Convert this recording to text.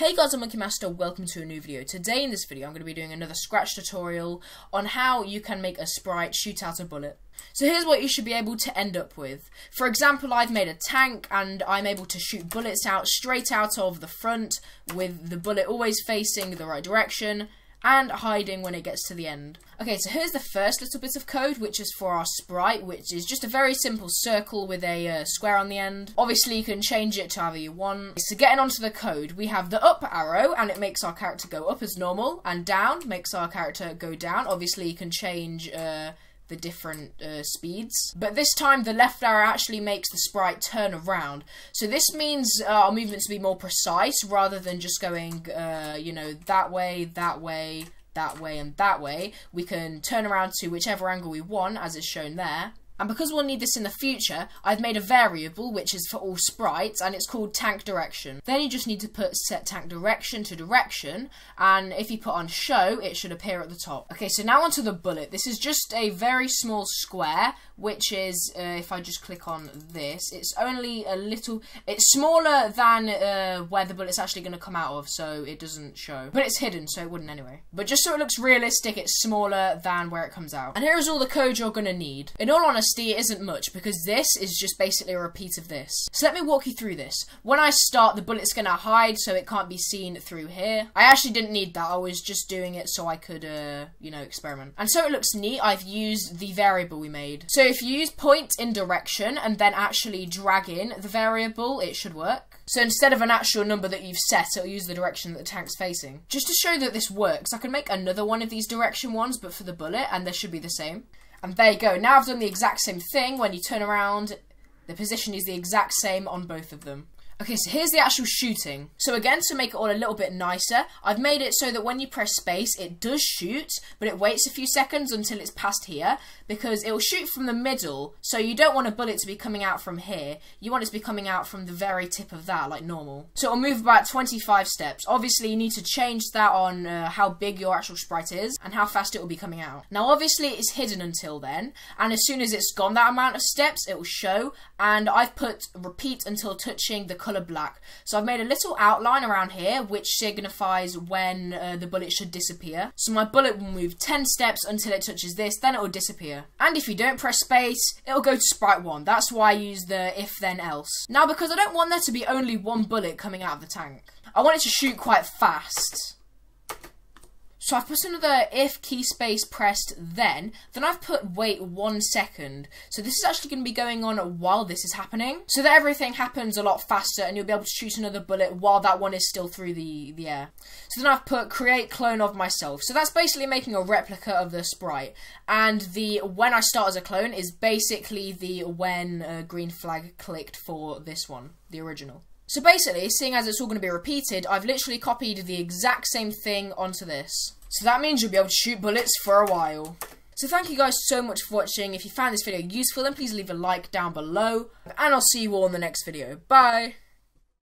Hey guys, I'm Monkey Master, welcome to a new video. Today in this video I'm going to be doing another Scratch tutorial on how you can make a sprite shoot out a bullet. So here's what you should be able to end up with. For example, I've made a tank and I'm able to shoot bullets out straight out of the front with the bullet always facing the right direction and hiding when it gets to the end. Okay, so here's the first little bit of code, which is for our sprite, which is just a very simple circle with a uh, square on the end. Obviously, you can change it to however you want. So getting onto the code, we have the up arrow, and it makes our character go up as normal, and down makes our character go down. Obviously, you can change... Uh, the different uh, speeds. But this time the left arrow actually makes the sprite turn around. So this means uh, our movements to be more precise rather than just going, uh, you know, that way, that way, that way, and that way. We can turn around to whichever angle we want, as is shown there. And because we'll need this in the future, I've made a variable which is for all sprites and it's called tank direction. Then you just need to put set tank direction to direction and if you put on show, it should appear at the top. Okay, so now onto the bullet. This is just a very small square which is, uh, if I just click on this, it's only a little, it's smaller than uh, where the bullet's actually going to come out of, so it doesn't show. But it's hidden, so it wouldn't anyway. But just so it looks realistic, it's smaller than where it comes out. And here is all the code you're going to need. In all honesty, it isn't much, because this is just basically a repeat of this. So let me walk you through this. When I start, the bullet's going to hide, so it can't be seen through here. I actually didn't need that, I was just doing it so I could, uh, you know, experiment. And so it looks neat, I've used the variable we made. So if you use point in direction and then actually drag in the variable, it should work. So instead of an actual number that you've set, it'll use the direction that the tank's facing. Just to show that this works, I can make another one of these direction ones, but for the bullet, and they should be the same. And there you go. Now I've done the exact same thing. When you turn around, the position is the exact same on both of them. Okay, so here's the actual shooting. So again, to make it all a little bit nicer, I've made it so that when you press space, it does shoot, but it waits a few seconds until it's past here, because it will shoot from the middle, so you don't want a bullet to be coming out from here. You want it to be coming out from the very tip of that, like normal. So it'll move about 25 steps. Obviously, you need to change that on uh, how big your actual sprite is, and how fast it will be coming out. Now, obviously, it's hidden until then, and as soon as it's gone that amount of steps, it will show, and I've put repeat until touching the colour black. So I've made a little outline around here which signifies when uh, the bullet should disappear. So my bullet will move 10 steps until it touches this, then it will disappear. And if you don't press space, it'll go to sprite 1. That's why I use the if then else. Now because I don't want there to be only one bullet coming out of the tank, I want it to shoot quite fast. So I've put another if key space pressed then, then I've put wait one second. So this is actually going to be going on while this is happening. So that everything happens a lot faster and you'll be able to shoot another bullet while that one is still through the, the air. So then I've put create clone of myself. So that's basically making a replica of the sprite. And the when I start as a clone is basically the when uh, green flag clicked for this one, the original. So basically, seeing as it's all going to be repeated, I've literally copied the exact same thing onto this. So that means you'll be able to shoot bullets for a while. So thank you guys so much for watching. If you found this video useful, then please leave a like down below. And I'll see you all in the next video. Bye!